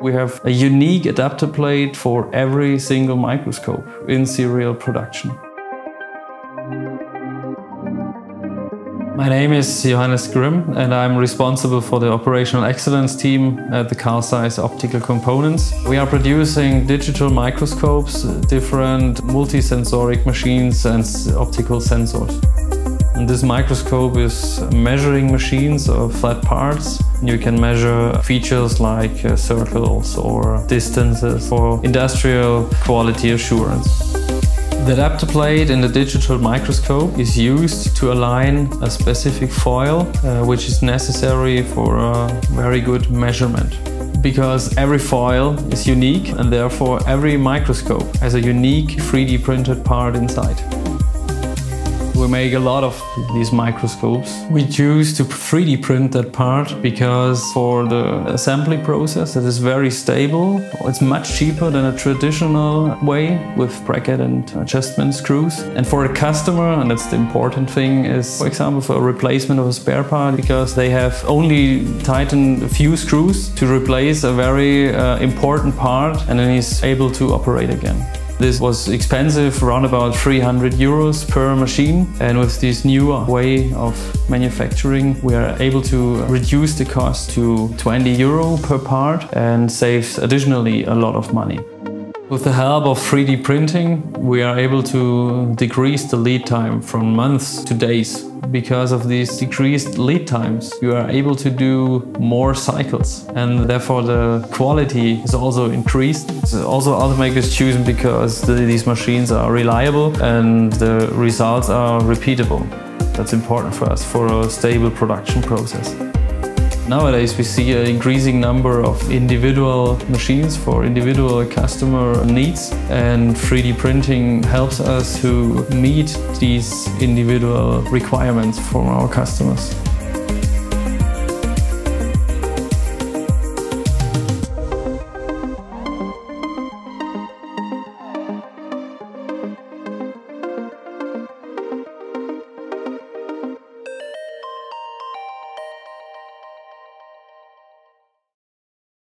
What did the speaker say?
We have a unique adapter plate for every single microscope in serial production. My name is Johannes Grimm and I'm responsible for the operational excellence team at the Carl Zeiss Optical Components. We are producing digital microscopes, different multisensoric machines and optical sensors. This microscope is measuring machines of flat parts. You can measure features like uh, circles or distances for industrial quality assurance. The adapter plate in the digital microscope is used to align a specific foil uh, which is necessary for a very good measurement because every foil is unique and therefore every microscope has a unique 3D printed part inside. We make a lot of these microscopes. We choose to 3D print that part because for the assembly process it is very stable. It's much cheaper than a traditional way with bracket and adjustment screws. And for a customer, and that's the important thing, is for example for a replacement of a spare part because they have only tightened a few screws to replace a very uh, important part and then he's able to operate again. This was expensive, around about 300 euros per machine. And with this new way of manufacturing, we are able to reduce the cost to 20 euro per part and saves additionally a lot of money. With the help of 3D printing, we are able to decrease the lead time from months to days. Because of these decreased lead times, you are able to do more cycles and therefore the quality is also increased. Also Ultimakers choose because the, these machines are reliable and the results are repeatable. That's important for us for a stable production process. Nowadays we see an increasing number of individual machines for individual customer needs and 3D printing helps us to meet these individual requirements from our customers.